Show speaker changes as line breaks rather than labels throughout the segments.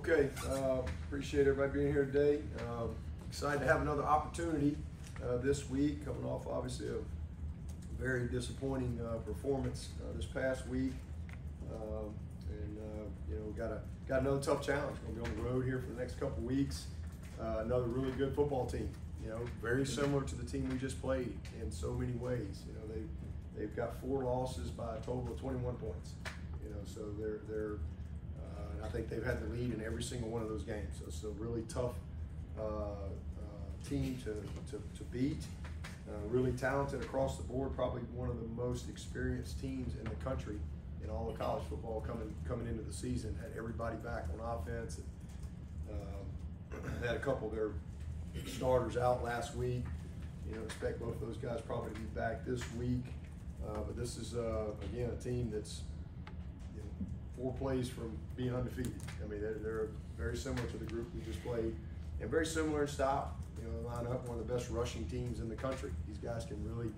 Okay, uh, appreciate everybody being here today. Um, excited to have another opportunity uh, this week, coming off obviously a very disappointing uh, performance uh, this past week. Um, and uh, you know, got a got another tough challenge. Gonna be on the road here for the next couple weeks. Uh, another really good football team. You know, very similar to the team we just played in so many ways. You know, they they've got four losses by a total of 21 points. You know, so they're they're uh, I think they've had the lead in every single one of those games. So it's a really tough uh, uh, team to, to, to beat. Uh, really talented across the board, probably one of the most experienced teams in the country in all of college football coming coming into the season. Had everybody back on offense. And, um, had a couple of their starters out last week. You know, expect both of those guys probably to be back this week. Uh, but this is uh, again a team that's four plays from being undefeated. I mean, they're, they're very similar to the group we just played, and very similar in style. You know, line up one of the best rushing teams in the country. These guys can really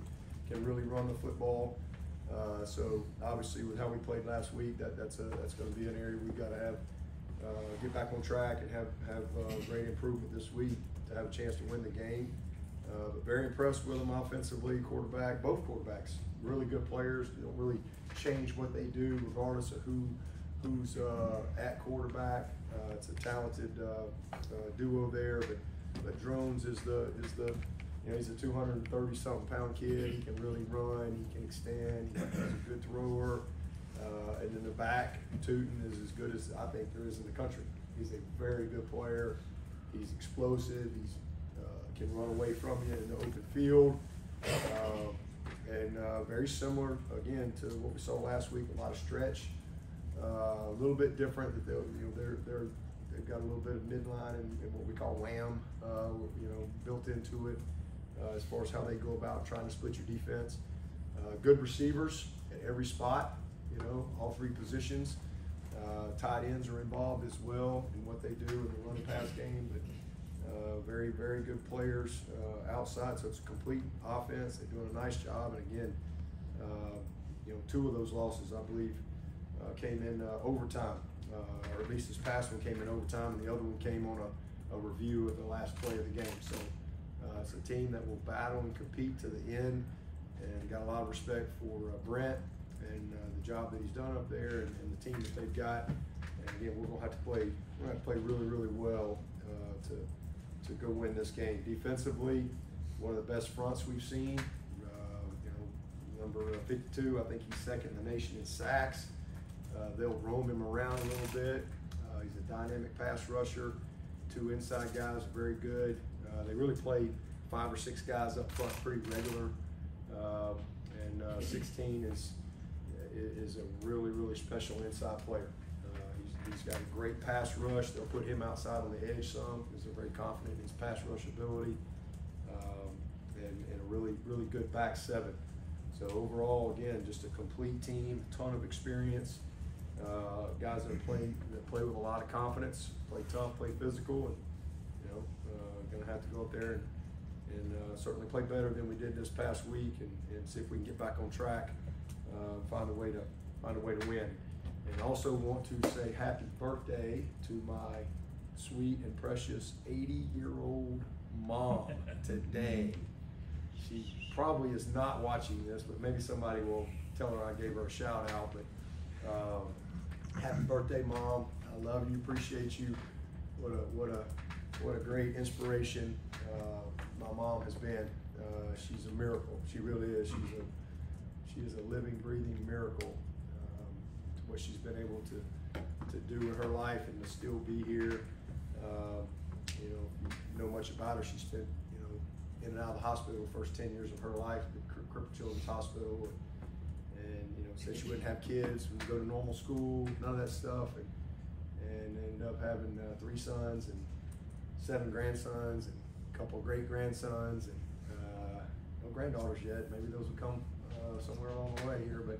can really run the football. Uh, so obviously, with how we played last week, that that's a, that's going to be an area we've got to have uh, get back on track and have have uh, great improvement this week to have a chance to win the game. Uh, but very impressed with them offensively, quarterback, both quarterbacks, really good players. They don't really change what they do regardless of who who's uh, at quarterback. Uh, it's a talented uh, duo there, but but Drones is the is the you know he's a 230 something pound kid. He can really run. He can extend. He's a good thrower. Uh, and then the back, Tuten is as good as I think there is in the country. He's a very good player. He's explosive. He's uh, can run away from you in the open field. Uh, and very similar again to what we saw last week. A lot of stretch, uh, a little bit different. That they'll you know they're they're they've got a little bit of midline and, and what we call wham, uh, you know, built into it uh, as far as how they go about trying to split your defense. Uh, good receivers at every spot, you know, all three positions. Uh, tight ends are involved as well in what they do in the run pass game, but very, very good players outside, so it's a complete offense. They're doing a nice job, and again, you know, two of those losses, I believe, came in uh, overtime, uh, or at least this past one came in overtime, and the other one came on a, a review of the last play of the game. So it's a team that will battle and compete to the end, and got a lot of respect for Brent and the job that he's done up there, and, and, the team that they've got. And again, we're gonna have to play. We're gonna have to play really, really well to to go win this game. Defensively, one of the best fronts we've seen. Uh, you know, number 52, I think he's second in the nation in sacks. Uh, they'll roam him around a little bit. Uh, he's a dynamic pass rusher. Two inside guys, very good. Uh, they really play five or six guys up front pretty regular. Uh, and uh, 16 is is a really, really special inside player. He's got a great pass rush. They'll put him outside on the edge some because they're very confident in his pass rush ability. Um, and, and, a really, really good back seven. So overall, again, just a complete team, ton of experience. Uh, guys that play that play with a lot of confidence, play tough, play physical, and you know, uh, gonna have to go up there and, and uh, certainly play better than we did this past week, and, and see if we can get back on track, uh, find a way to find a way to win. And also want to say happy birthday to my sweet and precious 80 year old mom today. She probably is not watching this, but maybe somebody will tell her I gave her a shout out. But um, happy birthday, mom! I love you, appreciate you. What a what a what a great inspiration uh, my mom has been. Uh, she's a miracle. She really is. She's a she is a living, breathing miracle what she's been able to to do in her life and to still be here. Uh, you know, you know much about her, she spent you know in and out of the hospital the first ten years of her life at Cripple Children's Hospital, and, and said she wouldn't have kids, wouldn't go to normal school, none of that stuff, and and ended up having uh, three sons and seven grandsons and a couple great grandsons and uh, no granddaughters yet. Maybe those will come uh, somewhere along the way here, but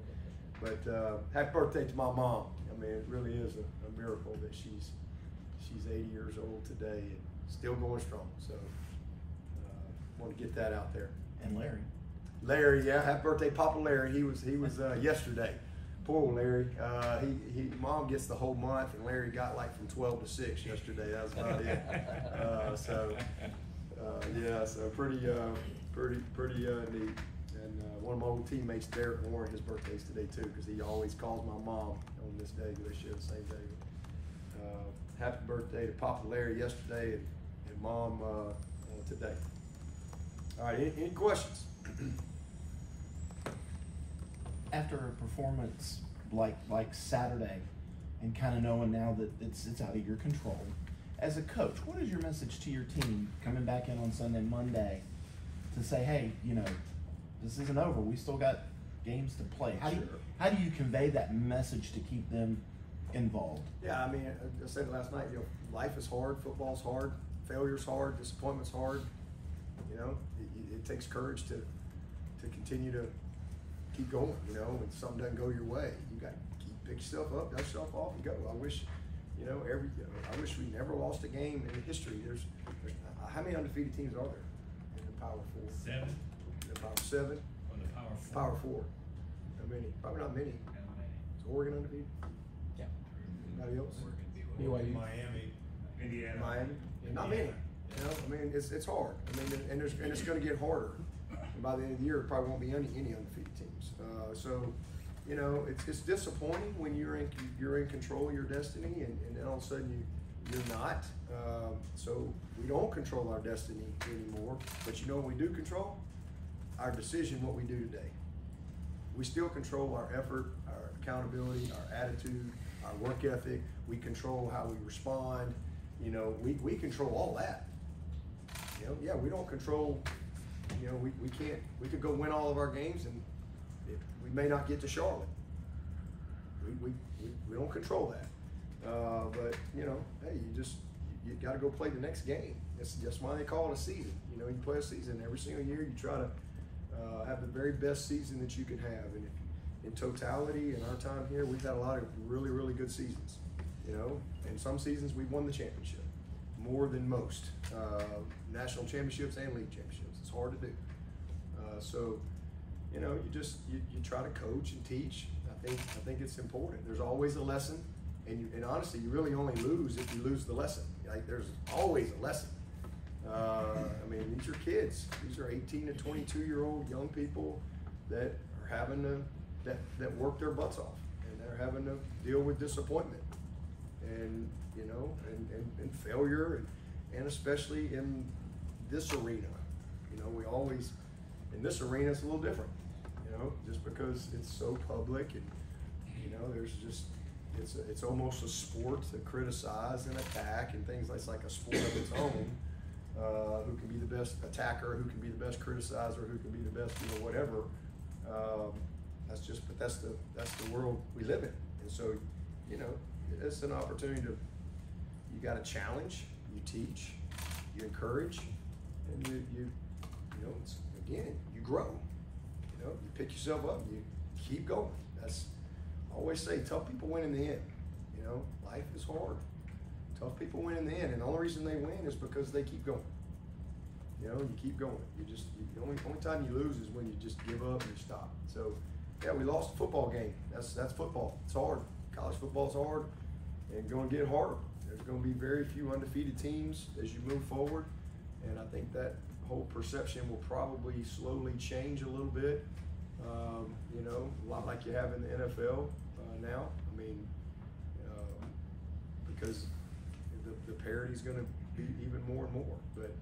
but uh, happy birthday to my mom. I mean, it really is a, a, miracle that she's she's 80 years old today and still going strong. So uh, want to get that out there.
And Larry.
Larry, yeah, happy birthday, Papa Larry. He was he was uh, yesterday. Poor Larry. Uh, he, he, mom gets the whole month, and Larry got like from 12 to 6 yesterday. That was about it. Uh, so, uh, yeah, so pretty, uh, pretty, pretty uh, neat. And uh, one of my old teammates, Derek Warren, his birthday's today too, because he always calls my mom on this day they share the same day. Uh, happy birthday to Papa Larry yesterday and, and Mom uh, uh, today. All right, any, any questions?
after a performance like like Saturday, and kind of knowing now that it's it's out of your control, as a coach, what is your message to your team coming back in on Sunday, Monday, to say, hey, you know, this isn't over. We still got games to play. How do you, how do you convey that message to keep them involved?
Yeah, I mean, I- said it last night, you know, life is hard, football's hard, failure's hard, disappointment's hard. You know, it, it- it takes courage to, to continue to keep going, you know, when something doesn't go your way. You got to keep, pick yourself up, dust yourself off and go. I wish, you know, every, I wish we never lost a game in history. There's, there's, uh, how many undefeated teams are there in the Power Four?
Seven
The Power Seven?
on the power four.
Power Four. How many? Probably not many.
How many?
Is Oregon undefeated?
Yeah.
Anybody else?
BYU.
Miami, Indiana.
Miami, not many. You know, I mean, it's, it's hard. I mean, and there's, and it's gonna get harder. And by the end of the year, it probably won't be any, any undefeated teams. Uh, so, you know, it's, it's disappointing when you're in, you're in control of your destiny and, and then all of a sudden you, you're not. Um, so we don't control our destiny anymore, but you know what we do control? Our decision, what we do today. We still control our effort, our accountability, our attitude, our work ethic. We control how we respond. You know, we, we control all that. You know, yeah, we don't control, you know, we, we can't, we could go win all of our games and it, we may not get to Charlotte. We, we, we, we don't control that. Uh, but, you know, hey, you just, you, you gotta go play the next game. That's, that's why they call it a season. You know, you play a season every single year, you try to, uh, have the very best season that you can have. And if, in totality, in our time here, we've had a lot of really, really good seasons. You know, and some seasons we've won the championship more than most. Uh, national championships and league championships. Hard to do. Uh, so, you know, you just you, you try to coach and teach. I think I think it's important. There's always a lesson, and you, and honestly, you really only lose if you lose the lesson. Like there's always a lesson. Uh, I mean, these are kids. These are 18 to 22 year old young people that are having to that that work their butts off, and they're having to deal with disappointment, and you know, and and, and failure, and, and especially in this arena. You know, we always in this arena it's a little different. You know, just because it's so public, and you know, there's just it's a, it's almost a sport to criticize and attack and things. Like it's like a sport of its own. Uh, who can be the best attacker? Who can be the best criticizer? Who can be the best, you know, whatever. Um, that's just, but that's the that's the world we live in, and so, you know, it's an opportunity to. You got to challenge, you teach, you encourage, and you you, you know, it's, again, you grow. You know, you pick yourself up, and you keep going. That's I always say, tough people win in the end. You know, life is hard. Tough people win in the end, and the only reason they win is because they keep going. You know, you keep going. You just you, the only only time you lose is when you just give up and you stop. So, yeah, we lost a football game. That's that's football. It's hard. College football's hard, and going to get harder. There's going to be very few undefeated teams as you move forward, and I think that whole perception will probably slowly change a little bit. Um, you know, a lot like you have in the NFL uh, now. I mean, um, because the, the parity is going to be even more and more. But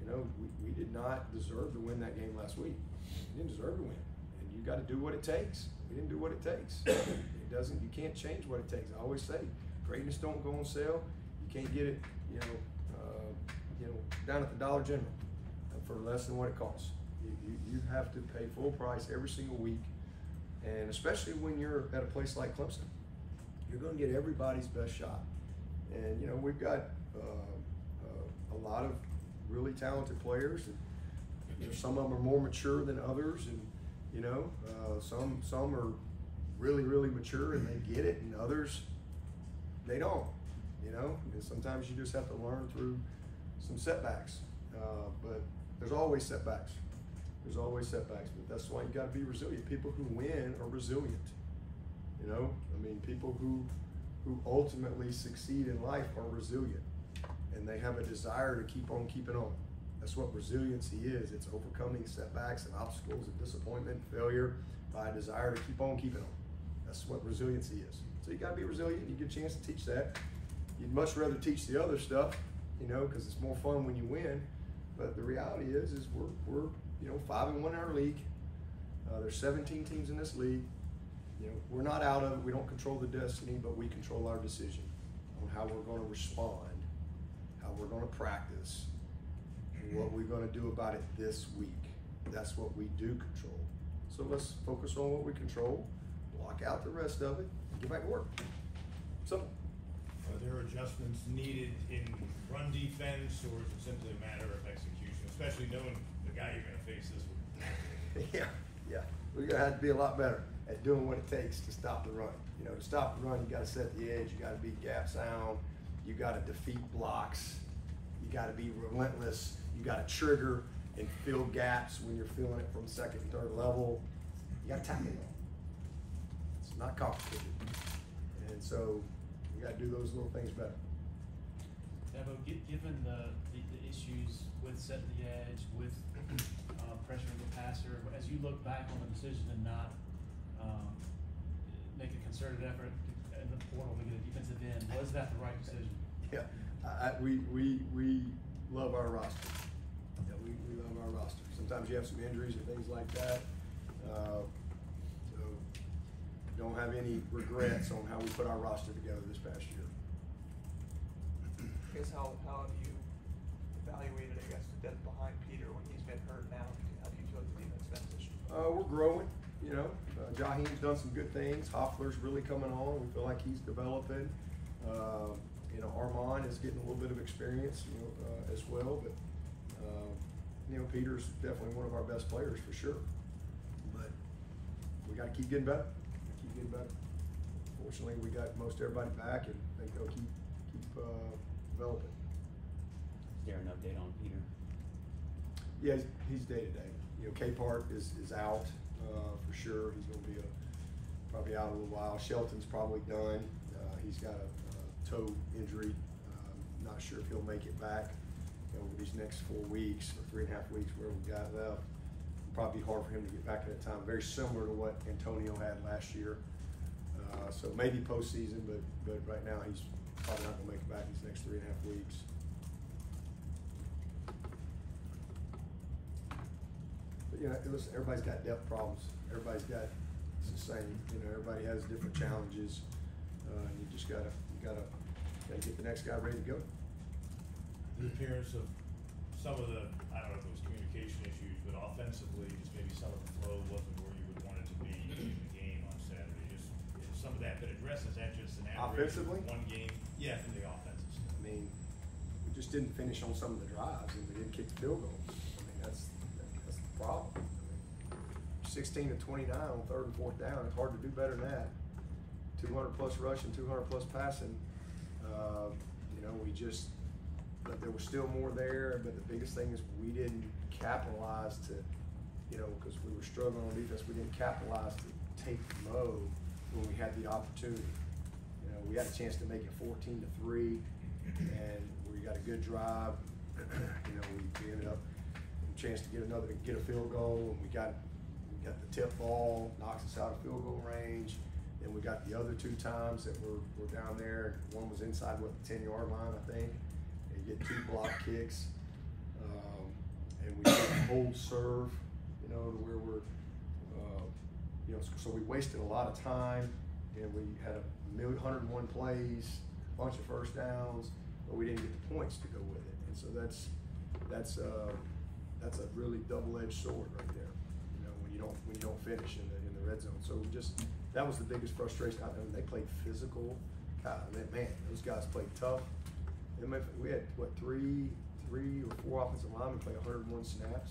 you know, we, we did not deserve to win that game last week. We didn't deserve to win, and you got to do what it takes. We didn't do what it takes. it doesn't. You can't change what it takes. I always say, greatness don't go on sale. You can't get it. You know, uh, you know, down at the Dollar General for less than what it costs. You, you, you have to pay full price every single week, and especially when you're at a place like Clemson, you're going to get everybody's best shot. And you know we've got uh, uh, a lot of really talented players, and you know, some of them are more mature than others, and you know uh, some some are really really mature and they get it, and others they don't. You know, and sometimes you just have to learn through some setbacks. Uh, but there's always setbacks. There's always setbacks, but that's why you got to be resilient. People who win are resilient. You know, I mean, people who who ultimately succeed in life are resilient, and they have a desire to keep on keeping on. That's what resiliency is. It's overcoming setbacks and obstacles and disappointment, and failure by a desire to keep on keeping on. That's what resiliency is. So you got to be resilient. You get a chance to teach that. You'd much rather teach the other stuff, you know, because it's more fun when you win. But the reality is, is we're we're you know five and one in our league. Uh, there's 17 teams in this league. You know, we're not out of it. We don't control the destiny, but we control our decision on how we're going to respond, how we're going to practice, what we're going to do about it this week. That's what we do control. So let's focus on what we control, block out the rest of it, and get back to work. Simple.
Are there adjustments needed in run defense, or is it simply a matter of execution, especially knowing the guy you're gonna face this week?
Yeah, yeah. We're gonna have to be a lot better at doing what it takes to stop the run. You know, to stop the run, you gotta set the edge, you gotta be gap sound, you gotta defeat blocks, you gotta be relentless, you gotta trigger and fill gaps when you're filling it from second and third level. You gotta tackle it. It's not complicated. And so you gotta do those little things better.
Gi- given the, the, the issues with setting the edge, with, uh, pressuring the passer, as you look back on the decision to not, um, make a concerted effort in the portal to get a defensive end, was that the right decision?
Yeah, I, we, we, we love our roster. Yeah, we, we love our roster. Sometimes you have some injuries and things like that. Uh, don't have any regrets on how we put our roster together this past year.
I guess how, how have you evaluated, I guess, the depth behind Peter when he's been hurt now? How do you feel the defense year?
Uh, we're growing, you know. Uh, Jaheim's done some good things. Hoffler's really coming on. We feel like he's developing. Uh, you know, Armand is getting a little bit of experience, you know, uh, as well. But uh, you know, Peter's definitely one of our best players for sure. But we got to keep getting better. Better. Fortunately, we got most everybody back, and they go keep keep uh, developing.
Is there an update on Peter?
Yeah, he's, he's day to day. You know, K Part is, is out, uh, for sure. He's gonna be a, probably out a little while. Shelton's probably done. Uh, he's got a, a toe injury. Um, not sure if he'll make it back over these next four weeks or three and a half weeks where we got left. Probably be hard for him to get back at that time. Very similar to what Antonio had last year. Uh, so maybe postseason, but, but right now he's probably not gonna make it back these next three and a half weeks. But you know, listen, everybody's got depth problems. Everybody's got it's the same. You know, everybody has different challenges. Uh, you just gotta you gotta gotta get the next guy ready to go.
The appearance of some of the, I don't know if it was communication issues, but offensively, just maybe some of the flow wasn't where you would want it to be in the game on Saturday, just, some of that been addressed, is that just an average of
Offensively?
one game? Yeah, from the offensive
I mean, we just didn't finish on some of the drives and we didn't kick the field goals. I mean, that's that's the problem. I mean, Sixteen to twenty-nine on third and fourth down. It's hard to do better than that. Two hundred plus rushing, two hundred plus passing. Uh, you know, we just but there was still more there. But the biggest thing is we didn't capitalize to, you know, because we were struggling on defense. We didn't capitalize to take low when we had the opportunity. You know, we had a chance to make it fourteen to three, and we got a good drive. you know, we, ended up a chance to get another, get a field goal, and we got we got the tip ball, knocks us out of field goal range. Then we got the other two times that were, were down there. One was inside what the ten yard line, I think. Get two block kicks, um, and we did hold serve, you know, to where we're, uh, you know, so, we wasted a lot of time, and we had a million, hundred and one plays, bunch of first downs, but we didn't get the points to go with it. And so that's, that's, uh, that's a really double-edged sword right there, you know, when you don't, when you don't finish in the, in the red zone. So just, that was the biggest frustration. I mean, they played physical. God, man, those guys played tough. We- had, what, three, three or four offensive linemen play hundred and one snaps.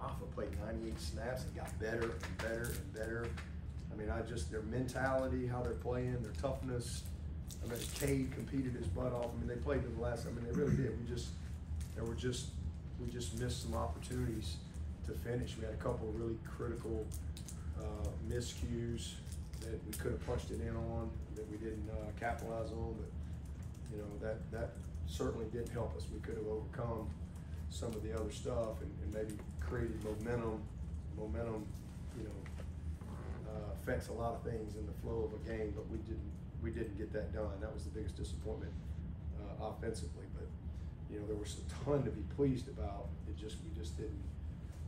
Maffa played ninety-eight snaps and got better and better and better. I mean, I just, their mentality, how they're playing, their toughness. I mean, Cade competed his butt off. I mean, they played to the last, I mean, they really did. We just, there were just, we just missed some opportunities to finish. We had a couple of really critical, uh, miscues. that we could have punched it in on, that we didn't uh, capitalize on, but, you know, that, that certainly didn't help us. We could have overcome some of the other stuff and, and maybe created momentum. Momentum, you know, uh, affects a lot of things in the flow of a game, but we didn't, we didn't get that done. That was the biggest disappointment uh, offensively, but, you know, there was a ton to be pleased about. It just, we just didn't,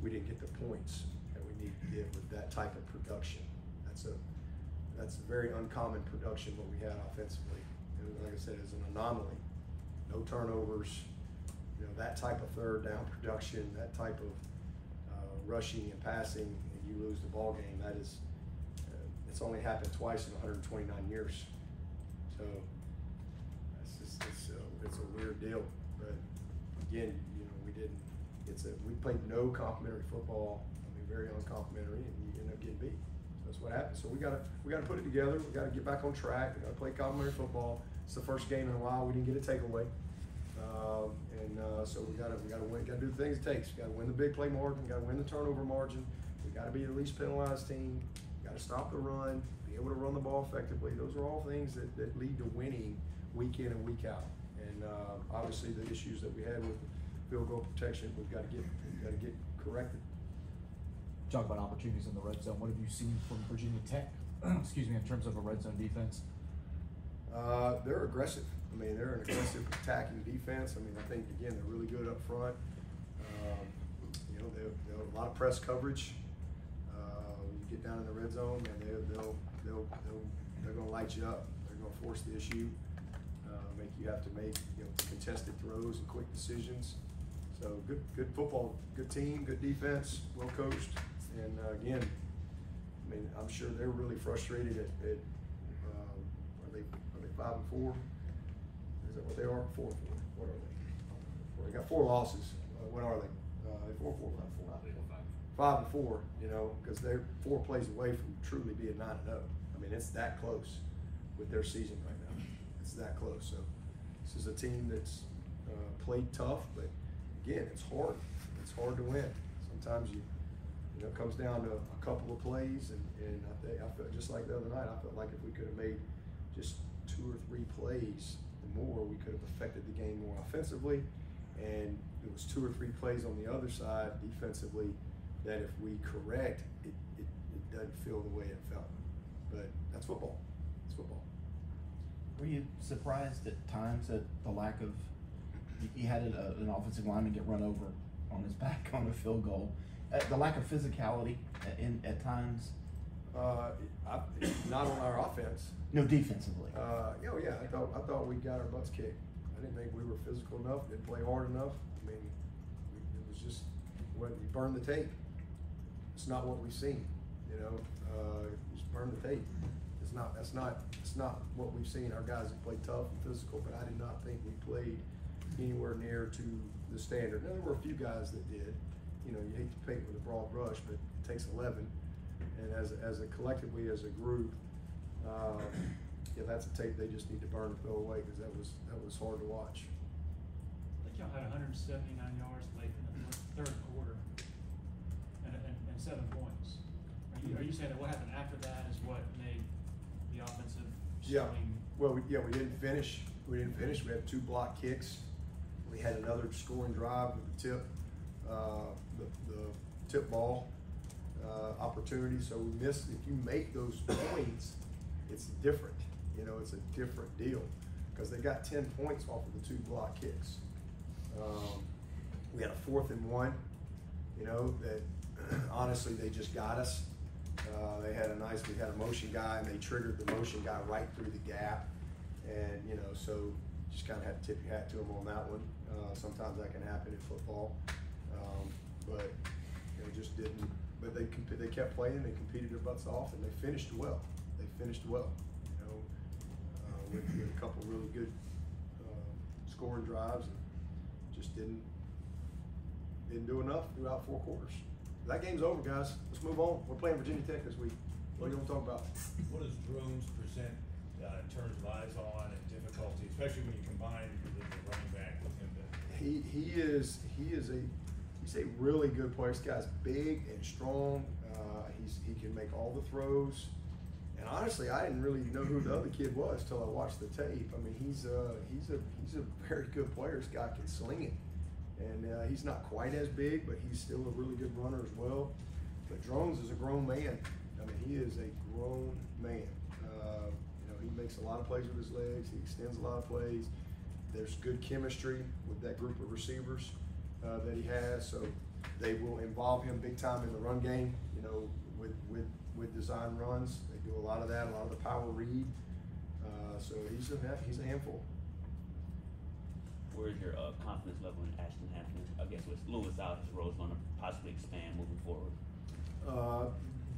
we didn't get the points that we need to get with that type of production. That's a, that's a very uncommon production what we had offensively. And like I said, it's an anomaly. No turnovers, you know, that type of third down production, that type of uh, rushing and passing, and you lose the ball game. That is, uh, it's only happened twice in 129 years. So it's just, it's a, it's a weird deal. But again, you know, we didn't. It's a we played no complementary football. I mean, very uncomplimentary, and you end up getting beat. That's what happened. So we gotta we gotta put it together. We gotta get back on track. We gotta play complementary football. It's the first game in a while we didn't get a takeaway, um, and uh, so we gotta we gotta win. Gotta do the things it takes. We gotta win the big play margin. Gotta win the turnover margin. We gotta be the least penalized team. Gotta stop the run. Be able to run the ball effectively. Those are all things that, that lead to winning week in and week out. And uh, obviously the issues that we had with field goal protection, we've got to get we've got to get corrected.
talk about opportunities in the red zone. What have you seen from Virginia Tech? excuse me, in terms of a red zone defense.
Uh, they're aggressive. I mean, they're an aggressive attacking defense. I mean, I think again they're really good up front. Um, you know, they have a lot of press coverage. Uh, you get down in the red zone, and they they'll they'll they'll they're going to light you up. They're going to force the issue, uh, make you have to make you know contested throws and quick decisions. So good good football, good team, good defense, well coached, and uh, again, I mean, I'm sure they're really frustrated at, at um, are they are they five and four? Is that what they are? Four and four. What are they? Well, they got four losses. Uh, what are they? Uh, four four five four. Five and four. You know, because they're four plays away from truly being nine and zero. I mean, it's that close with their season right now. It's that close. So this is a team that's uh, played tough, but again, it's hard. It's hard to win. Sometimes you you know, it comes down to a couple of plays, and, and I think I felt just like the other night. I felt like if we could have made just two or three plays the more, we could have affected the game more offensively. And it was two or three plays on the other side defensively that if we correct, it, it, it doesn't feel the way it felt. But that's football. It's football.
Were you surprised at times at the lack of? You had a, an offensive lineman get run over on his back on a field goal. Uh, the lack of physicality in, at times.
Uh, I, not on our offense.
No, defensively.
Uh, yeah, oh, yeah, I thought, I thought we got our butts kicked. I didn't think we were physical enough, didn't play hard enough. I mean, it was just, when you burn the tape. It's not what we've seen, you know, uh, just burn the tape. It's not, that's not, it's not what we've seen. Our guys have played tough and physical, but I did not think we played anywhere near to the standard. Now, there were a few guys that did. You know, you hate to paint with a broad brush, but it takes eleven. And as, as a collectively, as a group, um, yeah, that's a tape they just need to burn and throw away because that was that was hard to watch.
I think y'all had hundred and seventy-nine yards late in the third quarter and, and, and seven points. Are you, are you saying that what happened after that is what made the offensive
Yeah.
showing?
Well, we, yeah, we didn't finish. We didn't finish. We had two block kicks. We had another scoring drive with the tip, uh, the, the tip ball uh, opportunity. So we missed. If you make those points, it's different. You know, it's a different deal because they got ten points off of the two block kicks. Um, we had a fourth and one. You know that honestly they just got us. Uh, they had a nice, we had a motion guy and they triggered the motion guy right through the gap. And, you know, so just kind of had to tip your hat to them on that one. Uh, sometimes that can happen in football. Um, but they just didn't, but they, comp- they kept playing, they competed their butts off and they finished well. They finished well, you know, uh, with, with a couple really good, uh, scoring drives and just didn't, didn't do enough throughout four quarters. That game's over, guys. Let's move on. We're playing Virginia Tech this week. What are you gonna talk about?
What does Drones present uh, in terms of eyes on and difficulty, especially when you combine the, the running back with him?
He he is he is a he's a really good player. Guy's big and strong. Uh, he's he can make all the throws, and honestly, I didn't really know who the other kid was till I watched the tape. I mean, he's uh, he's a he's a very good player. This guy can sling it, and uh, he's not quite as big, but he's still a really good runner as well. But Drones is a grown man. I mean, he is a grown man. Uh, you know, he makes a lot of plays with his legs. He extends a lot of plays. There's good chemistry with that group of receivers uh, that he has. So they will involve him big time in the run game. You know, with with with design runs, they do a lot of that. A lot of the power read. Uh, so he's a he's a handful.
Where's your uh, confidence level in Ashton Hampton? I guess with Lewis out, his role's going to possibly expand moving forward.
Uh,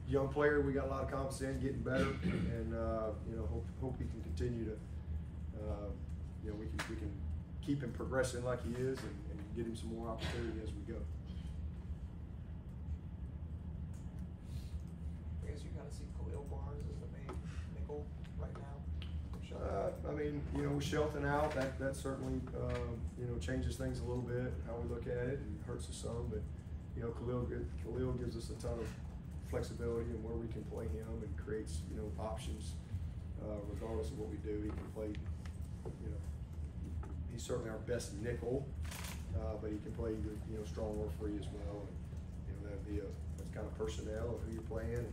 young player, we got a lot of confidence in, getting better, and uh, you know, hope hope he can continue to, uh, you know, we can we can keep him progressing like he is, and get him some more opportunity as we go.
I guess you kind of see Khalil Barnes as the main nickel right now.
Uh, I mean, you know, Shelton out, that, that certainly, um, you know, changes things a little bit, how we look at it, and hurts us some, but, you know, Khalil, Khalil gives us a ton of flexibility in where we can play him and creates, you know, options, uh, regardless of what we do, he can play, you know, he's certainly our best nickel, uh, but he can play, the, you know, strong or free as well, and, you know, that'd be a, that's kind of personnel of who you're playing, and,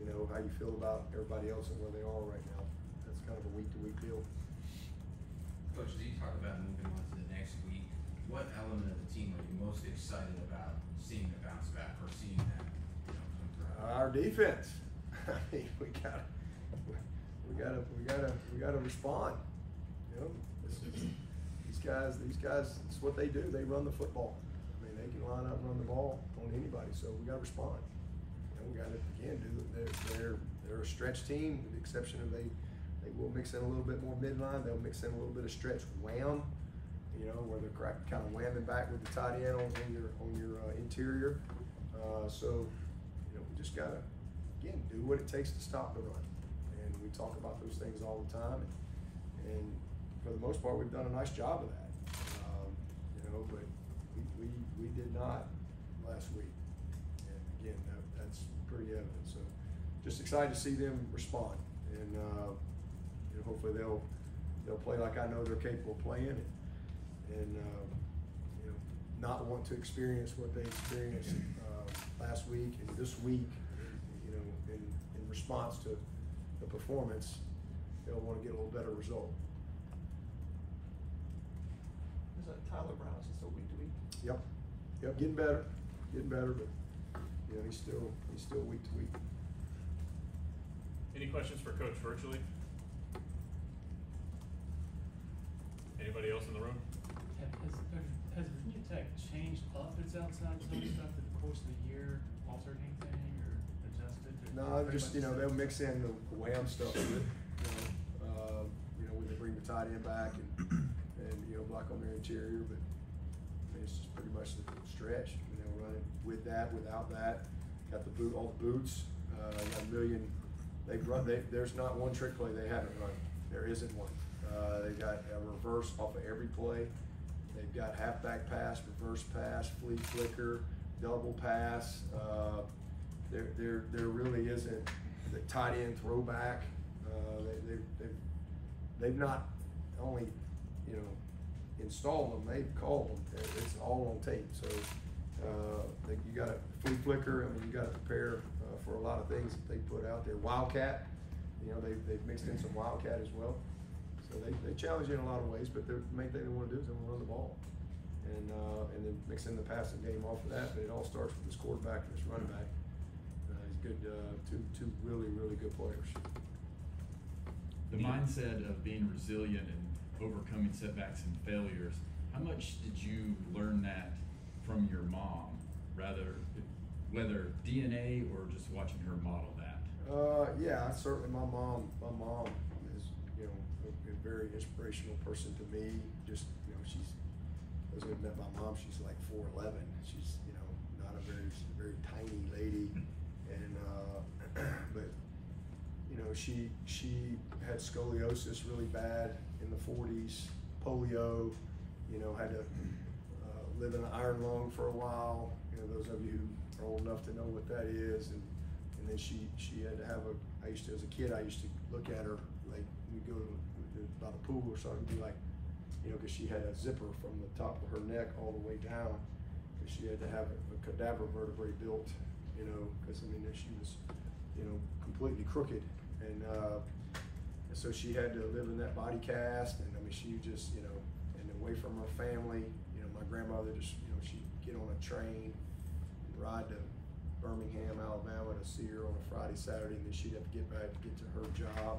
you know, how you feel about everybody else and where they are right now. That's kind of a week-to-week deal.
Coach, as you talk about moving on to the next week, what element of the team are you most excited about seeing the bounce back or seeing that, you know, come through?
Our defense. I mean, we gotta, we gotta, we gotta, we gotta respond. You know, this is, these guys, these guys, it's what they do. They run the football. I mean, they can line up and run the ball on anybody. So we gotta respond. And we gotta again do. They're they're they're a stretch team, with the exception of they they will mix in a little bit more midline. They'll mix in a little bit of stretch wham. You know, where they're kind of whamming back with the tight end on, on your on your uh, interior. Uh, so you know, we just gotta, again, do what it takes to stop the run. And we talk about those things all the time. And, and for the most part, we've done a nice job of that. Um, you know, but we, we, we did not last week. And again, that, that's pretty evident. So just excited to see them respond. And, uh, you know, hopefully they'll, they'll play like I know they're capable of playing. And, and uh, you know, not want to experience what they experienced uh, last week and this week, you know, in, in response to the performance, they'll want to get a little better result.
Is that Tyler Brown? Is still week to week?
Yep, yep, getting better, getting better, but, you know, he's still, he's still week to week.
Any questions for Coach virtually? Anybody else in the room?
Have- Has, has Virginia Tech changed up its outside zone stuff through the course of the year, altered anything or adjusted? or
No,
pretty
just,
much
you know,
the
they'll
same?
mix in the wham stuff with it, you know, uh, you know, when they bring the tight end back and, and, you know, block on their interior, but I mean, it's just pretty much the stretch, you know, running with that, without that. Got the boot, all the boots, uh, got a million, they've run, they, there's not one trick play they haven't run, there isn't one. Uh, they got a reverse off of every play, they've got halfback pass, reverse pass, flea flicker, double pass, uh, there, there, there really isn't the tight end throwback. Uh, they, they've, they've, they've not only, you know, installed them, they've called them. It's all on tape, so, uh, they, you gotta, flea flicker, I mean, you gotta prepare, uh, for a lot of things that they put out there. Wildcat, you know, they've, they've mixed in some Wildcat as well. So they, they challenge you in a lot of ways, but the main thing they wanna do is they wanna run the ball. And, uh, and then mix in the passing game off of that, but it all starts with this quarterback and this running back. Uh, he's good, uh, two, two really, really good players.
The mindset of being resilient and overcoming setbacks and failures, how much did you learn that from your mom? Rather, whether DNA or just watching her model that?
Uh, yeah, certainly my mom, my mom is, you know, a, a very inspirational person to me. Just, you know, she's, those who have met my mom, she's like four eleven. She's, you know, not a very, a very tiny lady. And, uh, but, you know, she, she had scoliosis really bad in the forties, polio, you know, had to, uh, live in an iron lung for a while. You know, those of you who are old enough to know what that is. And, and then she, she had to have a, I used to, as a kid, I used to look at her like we'd go to, by the pool or something, be like, you know, because she had a zipper from the top of her neck all the way down, because she had to have a, a cadaver vertebrae built, you know, because I mean she was, you know, completely crooked, and uh, and so she had to live in that body cast, and I mean she just, you know, and away from her family. You know, my grandmother just, you know, she'd get on a train, and ride to Birmingham, Alabama to see her on a Friday, Saturday, and then she'd have to get back to get to her job.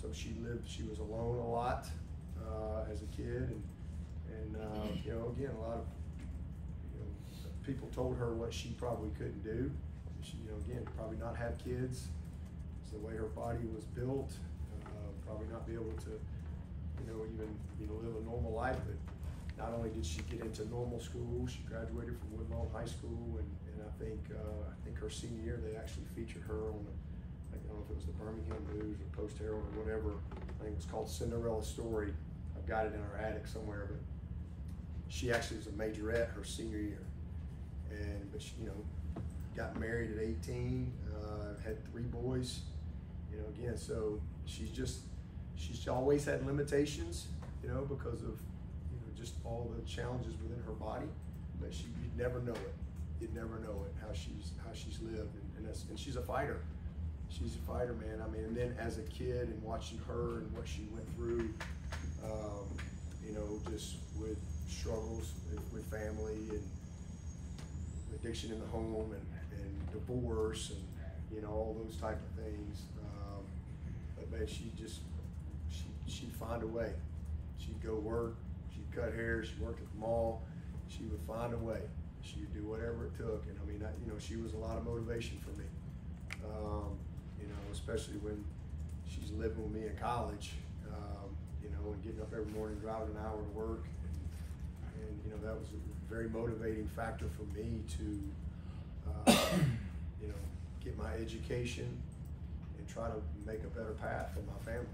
So she lived, she was alone a lot uh, as a kid, and and uh, you know, again, a lot of you know, people told her what she probably couldn't do. She, you know, again, probably not have kids. It's the way her body was built. Probably not be able to, you know, even you know, live a normal life. But not only did she get into normal school, she graduated from Woodlawn High School, and, and I think uh, I think her senior year they actually featured her on the I don't know if it was the Birmingham News or Post Herald or whatever. I think it was called Cinderella Story. I've got it in our attic somewhere, but she actually was a majorette her senior year, and but she, you know, got married at 18, uh, had three boys. You know, again, so she's just she's always had limitations, you know, because of you know just all the challenges within her body. But she you'd never know it. You'd never know it how she's how she's lived, and and, and she's a fighter. She's a fighter, man. I mean, and then as a kid and watching her and what she went through, um, you know, just with struggles with, family and addiction in the home and, and divorce and you know all those type of things. Um, but man, she just she'd find a way. She'd go work. She'd cut hair. She worked at the mall. She would find a way. She would do whatever it took. And I mean, I, you know, she was a lot of motivation for me. Um, you know, especially when she's living with me in college. Um, you know, and getting up every morning, driving an hour to work, and, and you know that was a very motivating factor for me to, uh, you know, get my education and try to make a better path for my family.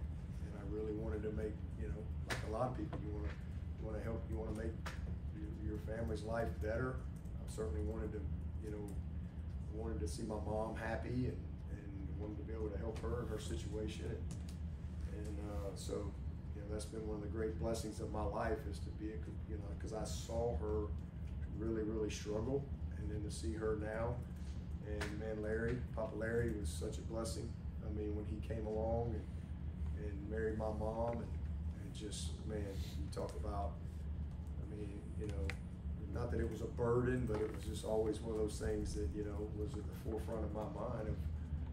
I really wanted to make, you know, like a lot of people, you want to, you want to help, you want to make your, your family's life better. I certainly wanted to, you know, wanted to see my mom happy and, and wanted to be able to help her in her situation. And, and uh, so, you know, that's been one of the great blessings of my life is to be, a, you know, because I saw her really, really struggle, and then to see her now, and man, Larry, Papa Larry was such a blessing. I mean, when he came along and, and married my mom, and, and just man, you talk about, I mean, you know, not that it was a burden, but it was just always one of those things that you know was at the forefront of my mind of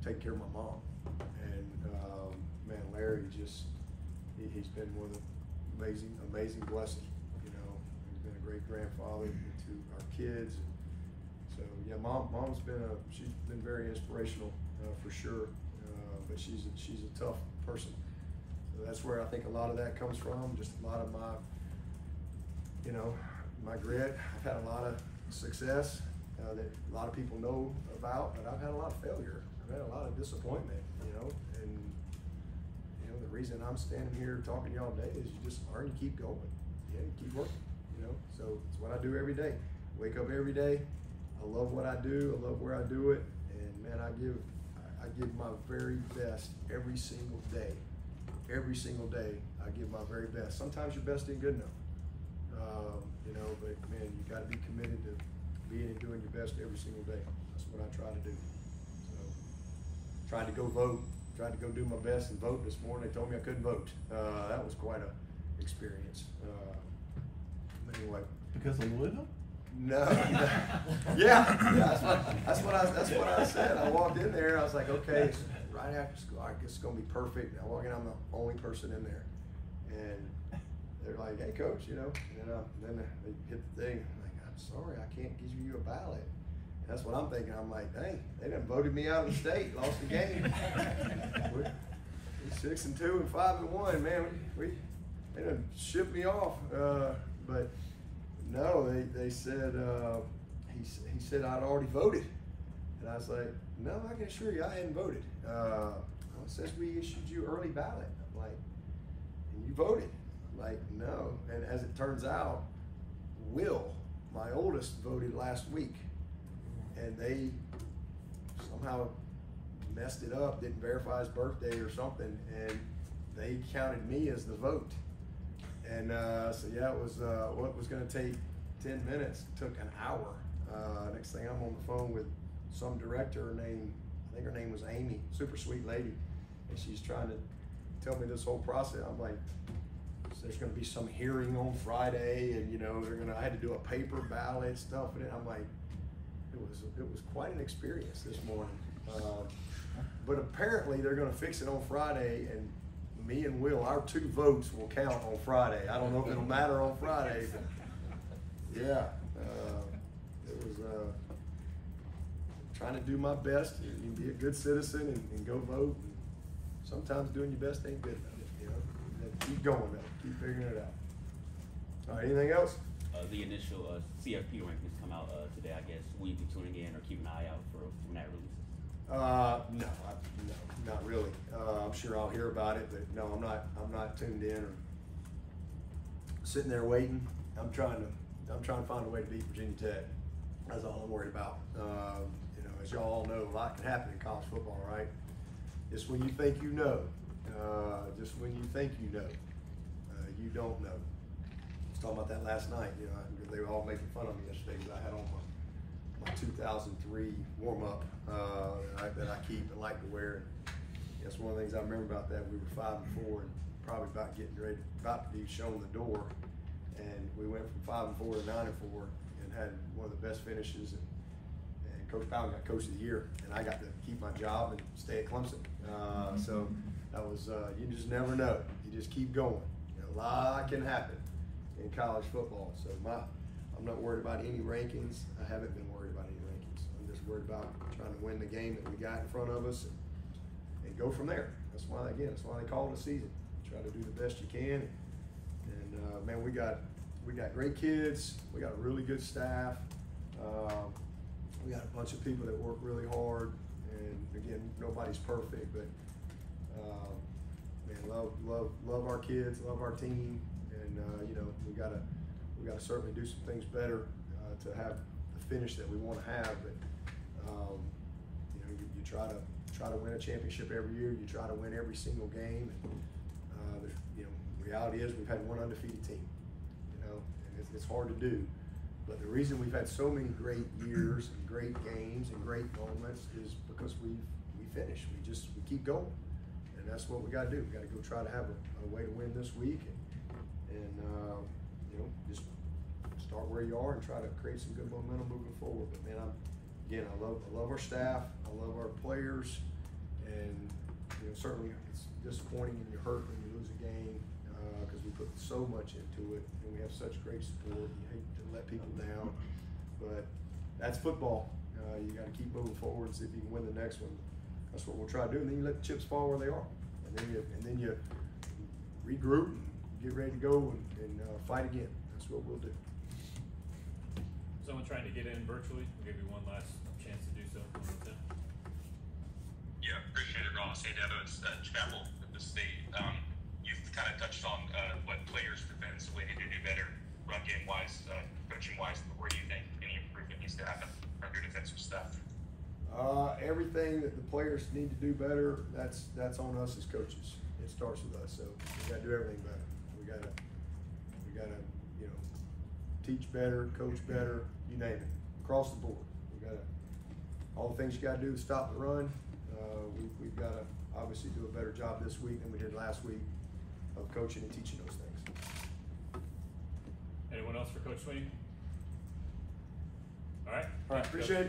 taking care of my mom. And um, man, Larry just he, he's been one of the amazing, amazing blessing. You know, he's been a great grandfather to our kids. And so yeah, mom, mom's been a she's been very inspirational uh, for sure. Uh, but she's a, she's a tough person. That's where I think a lot of that comes from. Just a lot of my, you know, my grit. I've had a lot of success uh, that a lot of people know about, but I've had a lot of failure. I've had a lot of disappointment, you know, and you know the reason I'm standing here talking to y'all today is you just learn to keep going, yeah, you keep working, you know. So it's what I do every day. Wake up every day. I love what I do. I love where I do it, and man, I give I give my very best every single day. Every single day, I give my very best. Sometimes your best ain't good enough. Um, you know, but man, you got to be committed to being and doing your best every single day. That's what I try to do. So, tried to go vote, tried to go do my best and vote this morning. They told me I couldn't vote. Uh, that was quite a experience. Uh, anyway,
Because of Louisville?
no, no. yeah, yeah, that's what, that's what I, that's what I said. I walked in there, I was like, okay, after school, I guess it's gonna be perfect. I walk in, I'm the only person in there. And they're like, hey, coach, you know, and uh, then they hit the thing. I'm like, I'm sorry, I can't give you a ballot. And that's what I'm thinking. I'm like, dang, they done voted me out of the state, lost the game. we're, we're six and two and five and one, man. We, we they done shipped me off. Uh, but no, they, they said, uh, he, he said I'd already voted. And I was like, no, I can assure you I hadn't voted. Uh, well, it says we issued you early ballot. I'm like, and you voted. I'm like, no. And as it turns out, Will, my oldest, voted last week. And they somehow messed it up, didn't verify his birthday or something, and they counted me as the vote. And uh, so yeah, it was uh, what was going to take ten minutes took an hour. Uh, next thing I'm on the phone with some director named I think her name was Amy, super sweet lady, and she's trying to tell me this whole process. I'm like, so there's going to be some hearing on Friday, and you know they're going to. I had to do a paper ballot stuff, and I'm like, it was it was quite an experience this morning. Uh, but apparently they're going to fix it on Friday, and me and Will, our two votes will count on Friday. I don't know if it'll matter on Friday, but yeah, uh, it was uh, trying to do my best and be a good citizen and, and go vote. And sometimes doing your best ain't good enough, you know. Keep going though, keep figuring it out. All right, anything else?
Uh, the initial, uh, CFP rankings come out, uh, today, I guess. Will you be tuning in or keeping an eye out for, when that releases?
Uh, no, I, no, not really. Uh, I'm sure I'll hear about it, but no, I'm not, I'm not tuned in or sitting there waiting. I'm trying to, I'm trying to find a way to beat Virginia Tech. That's all I'm worried about. Um, as y'all all know, a lot can happen in college football, right? Just when you think you know, uh, just when you think you know, uh, you don't know. I was talking about that last night, you know, they were all making fun of me yesterday because I had on my, my 2003 warm up uh, that, I, that I keep and like to wear. And that's one of the things I remember about that. We were five and four and probably about getting ready, about to be shown the door. And we went from five and four to nine and four and had one of the best finishes. And, Coach Bowden got Coach of the Year, and I got to keep my job and stay at Clemson. Uh, so that was, uh, you just never know. You just keep going. A lot can happen in college football. So my, I'm not worried about any rankings. I haven't been worried about any rankings. I'm just worried about trying to win the game that we got in front of us and, and go from there. That's why, again, that's why they call it a season. Try to do the best you can. And uh, man, we got we got great kids. We got a really good staff. Um, we got a bunch of people that work really hard. And again, nobody's perfect, but um, man, love love love our kids, love our team, and uh, you know we gotta we gotta certainly do some things better uh, to have the finish that we want to have. But um, you know, you, you try to try to win a championship every year. You try to win every single game. And, uh, you know, reality is we've had one undefeated team. You know, and it's, it's hard to do. But the reason we've had so many great years and great games and great moments is because we we finish. We just we keep going, and that's what we got to do. We got to go try to have a, a way to win this week, and and uh, you know just start where you are and try to create some good momentum moving forward. But man, I'm again I love I love our staff. I love our players, and you know certainly it's disappointing and you hurt when you lose a game because we put so much into it and we have such great support. You hate people down, but that's football. Uh, you got to keep moving forward and see if you can win the next one. That's what we'll try to do, and then you let the chips fall where they are, and then you and then you regroup and get ready to go and, and uh, fight again. That's what we'll do.
Someone trying to get in virtually, we'll give you one last chance to do so. One more time.
Yeah, appreciate it, Ross. Hey, Dabo, it's uh, Chapel at the state. Um, you've kind of touched on uh, what players defensively need to do better, run game wise, uh, coaching wise. Where do you think any improvement needs to happen your defensive staff?
Uh, everything that the players need to do better, that's that's on us as coaches. It starts with us, so we got to do everything better. We got to we got to you know teach better, coach better, you name it, across the board. We got to all the things you got to do to stop the run. Uh, we, we've got to obviously do a better job this week than we did last week of coaching and teaching those things.
Anyone else for Coach Swinney? All right.
All right, appreciate it.